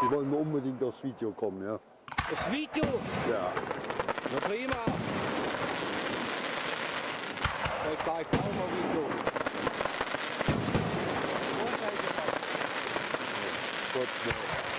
Sie wollen unbedingt aufs Video kommen, ja? Das Video? Ja. Na prima. Ich kaum ein Video. Gut, ne.